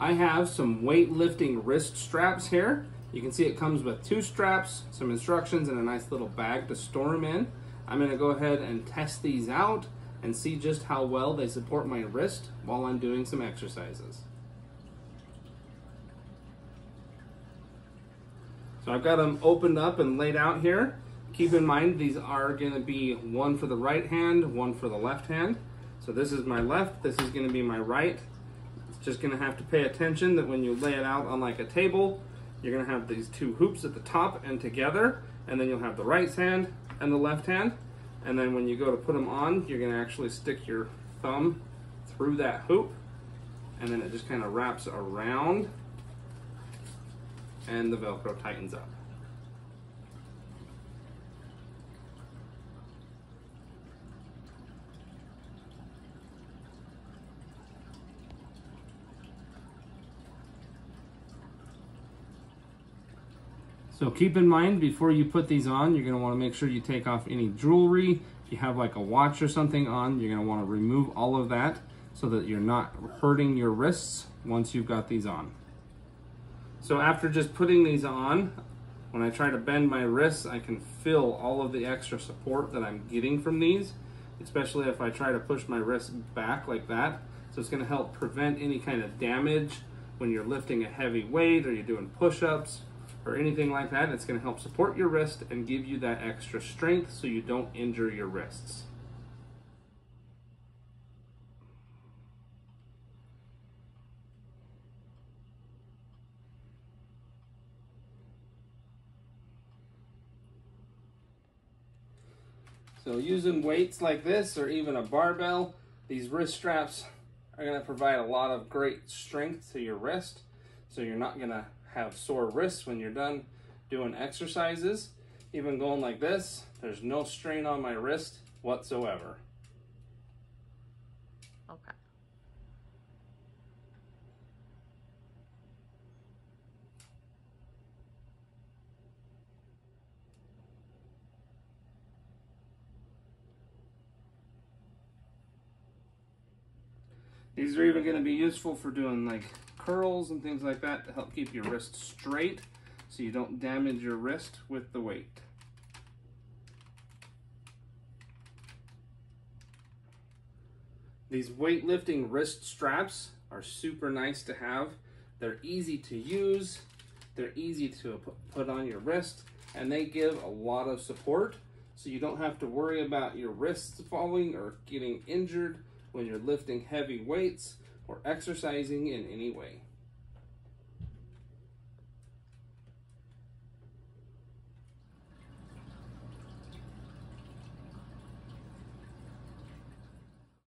I have some weightlifting wrist straps here. You can see it comes with two straps, some instructions, and a nice little bag to store them in. I'm gonna go ahead and test these out and see just how well they support my wrist while I'm doing some exercises. So I've got them opened up and laid out here. Keep in mind these are going to be one for the right hand, one for the left hand. So this is my left, this is going to be my right. Just to have to pay attention that when you lay it out on like a table, you're to have these two hoops at the top and together, and then you'll have the right hand and the left hand. And then when you go to put them on, you're to actually stick your thumb through that hoop, and then it just kind of wraps around and the Velcro tightens up. So keep in mind before you put these on, you're gonna wanna make sure you take off any jewelry. If you have like a watch or something on, you're gonna wanna remove all of that so that you're not hurting your wrists once you've got these on. So after just putting these on, when I try to bend my wrists, I can feel all of the extra support that I'm getting from these, especially if I try to push my wrists back like that. So it's gonna help prevent any kind of damage when you're lifting a heavy weight or you're doing push-ups or anything like that. It's gonna help support your wrist and give you that extra strength so you don't injure your wrists. So using weights like this or even a barbell, these wrist straps are gonna provide a lot of great strength to your wrist. So you're not gonna have sore wrists when you're done doing exercises. Even going like this, there's no strain on my wrist whatsoever. Okay. These are even going to be useful for doing like curls and things like that to help keep your wrist straight so you don't damage your wrist with the weight. These weightlifting wrist straps are super nice to have. They're easy to use, they're easy to put on your wrist, and they give a lot of support so you don't have to worry about your wrists falling or getting injured when you're lifting heavy weights or exercising in any way.